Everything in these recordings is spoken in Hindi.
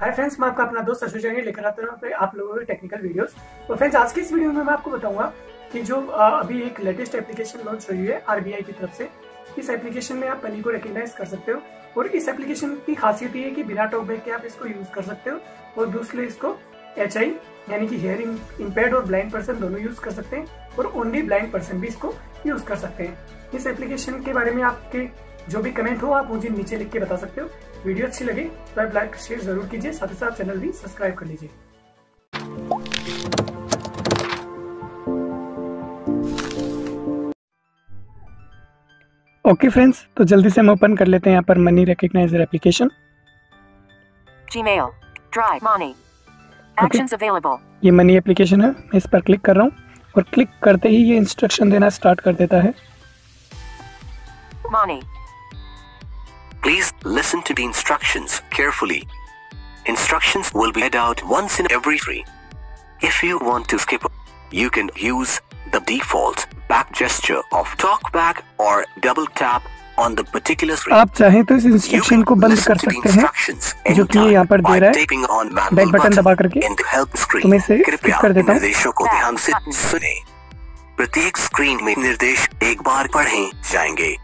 हाय फ्रेंड्स मैं आपका अपना दोस्त अशोक जंगी लेकर आता हूँ आप लोगों के टेक्निकल वीडियोस तो फ्रेंड्स आज की इस वीडियो में मैं आपको बताऊँगा कि जो अभी एक लेटेस्ट एप्लीकेशन लॉन्च हुई है आरबीआई की तरफ़ से। इस एप्लीकेशन में आप मनी को रिकग्नाइज कर सकते हो और इस एप्लीकेशन की खासियत ये है कि बिना टॉक बैक के आप इसको यूज़ कर सकते हो और दूसरे इसको एचआई यानी कि हेयरिंग इम्पेयर्ड और ब्लाइंड पर्सन दोनों यूज़ कर सकते हैं और ओनली ब्लाइंड पर्सन भी इसको यूज़ कर सकते हैं। इस एप्लीकेशन के बारे में आपके जो भी कमेंट हो आप मुझे नीचे लिख के बता सकते हो वीडियो अच्छी लगे तो आप लाइक शेयर ज़रूर कीजिए साथ ही साथ चैनल भी सब्सक्राइब कर लीजिए ओके फ्रेंड्स तो जल्दी से हम ओपन कर लेते हैं यहाँ पर money recognizer application Gmail, Drive, Money. Actions available. ये मनी एप्लीकेशन है मैं इस पर क्लिक कर रहा हूँ और क्लिक करते ही ये इंस्ट्रक्शन देना स्टार्ट कर देता है Money. Please listen to the instructions carefully. Instructions will be read out once in every three. If you want to skip, you can use the default back gesture of talkback or double tap on the particular screen. आप चाहें तो इस इंस्ट्रक्शन को बंद कर सकते हैं जो कि यहाँ पर दे रहा है बैक बटन दबा करके तो मैं इसे स्किप कर देता हूँ निर्देशों को ध्यान से सुने प्रत्येक स्क्रीन में निर्देश एक बार पढ़े जाएँगे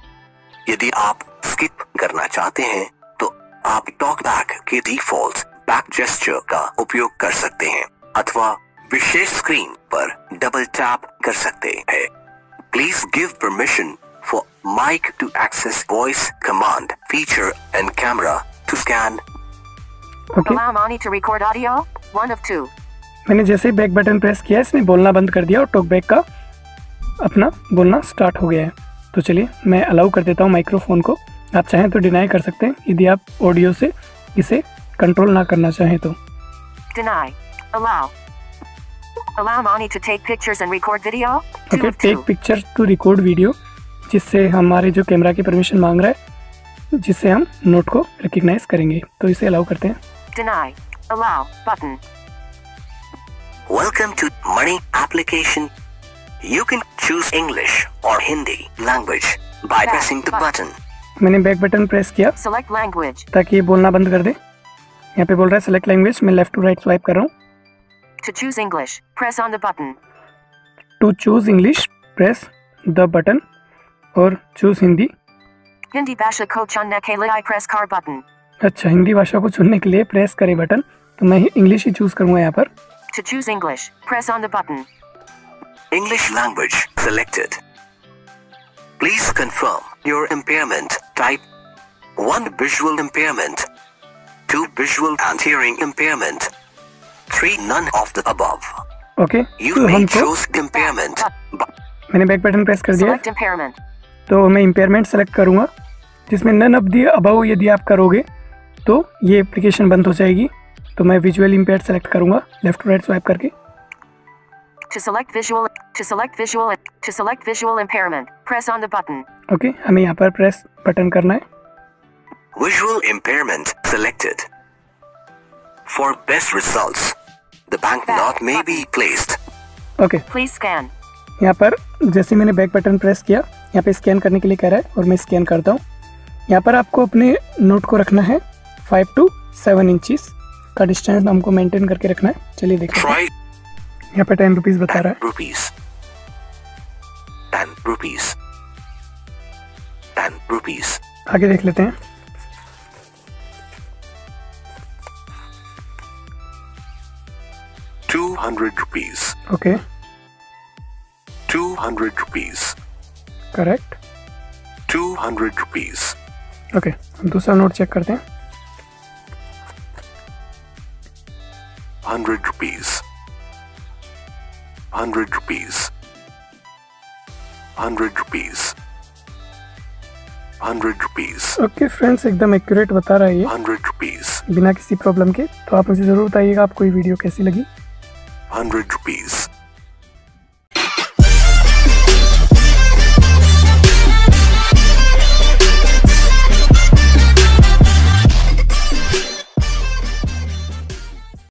यदि आप स्किप करना चाहते हैं तो आप टॉक बैक के डिफ़ॉल्ट बैक जेस्चर का उपयोग कर सकते हैं अथवा विशेष स्क्रीन पर डबल टैप कर सकते हैं। Please give permission for mic to access voice command feature and camera to scan Allow Money to record audio. One of two. मैंने जैसे ही बैक बटन प्रेस किया इसने बोलना बंद कर दिया और टॉक बैक का अपना बोलना स्टार्ट हो गया है। तो चलिए मैं अलाउ कर देता हूँ माइक्रोफोन को। आप चाहें तो डिनाई कर सकते हैं यदि आप ऑडियो से इसे कंट्रोल ना करना चाहें तो Deny. Allow. Allow Money to take pictures and record video. Take two. Picture to record video जिससे हमारे जो कैमरा की परमिशन मांग रहा है जिससे हम नोट को रिकग्नाइज करेंगे तो इसे अलाउ करते हैं Deny. Allow. Button. Welcome to Money application. You can choose English or Hindi language by pressing the button. मैंने बैक बटन प्रेस किया। सेलेक्ट लैंग्वेज ताकि ये बोलना बंद कर दे। यहाँ पे बोल रहा है सेलेक्ट लैंग्वेज मैं लेफ़्ट टू राइट स्वाइप कर रहा हूँ। To choose English press the button और चूज़ हिंदी हिंदी भाषा को चुनने के लिए प्रेस कर बटन अच्छा हिंदी भाषा को चुनने के लिए प्रेस करे बटन तो मैं इंग्लिश ही चूज़ करूँगा यहाँ पर। To choose English press on the button English language selected please confirm your impairment type. 1 visual impairment. 2 visual and hearing impairment. 3 none of the above. Okay You तो may choose impairment. मैंने बैक बटन प्रेस कर दिया Select impairment. तो मैं इम्पेयरमेंट सेलेक्ट करूँगा जिसमें नन ऑफ़ दी अबाउ यदि आप करोगे तो ये एप्लीकेशन बंद हो जाएगी तो मैं विजुअल इम्पेयर सेलेक्ट करूँगा लेफ़्ट राइट स्वाइप करके To select visual, to select visual, to select visual impairment, press on the button. Okay okay, हमें यहाँ पर प्रेस बटन करना है Visual impairment selected. For best results, the bank note may be placed. Okay Please scan. यहाँ पर जैसे मैंने बैक बटन प्रेस किया यहाँ पे स्कैन करने के लिए कह रहा है और मैं स्कैन करता हूँ यहाँ पर आपको अपने नोट को रखना है फाइव टू सेवन इंचज का डिस्टेंस हमको मेंटेन करके रखना है चलिए देखते हैं यहाँ पे टेन रुपीज़ बता रहा 10 rupees. 10 rupees. एंड रुपीज़ आगे देख लेते हैं। Two hundred rupees okay two hundred rupees correct two hundred rupees okay हम दूसरा नोट चेक करते हैं। Hundred rupees hundred rupees hundred rupees Hundred rupees okay friends एकदम एक्यूरेट बता रहा है ये रुपीज़. बिना किसी प्रॉब्लम के तो आप मुझे ज़रूर बताइएगा आपको ये वीडियो कैसी लगी हंड्रेड rupees.